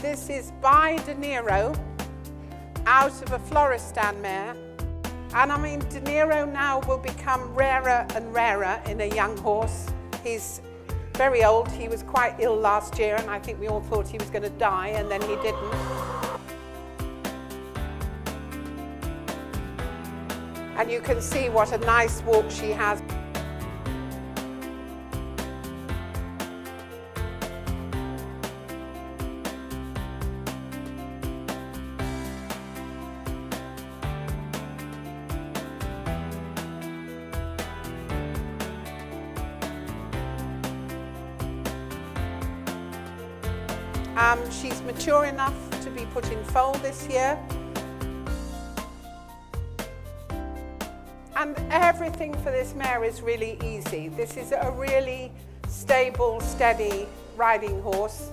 this is by De Niro out of a Florestan mare. And I mean, De Niro now will become rarer and rarer in a young horse. He's very old. He was quite ill last year, and I think we all thought he was going to die, and then he didn't. And you can see what a nice walk she has. Um, she's mature enough to be put in foal this year. And everything for this mare is really easy. This is a really stable, steady riding horse.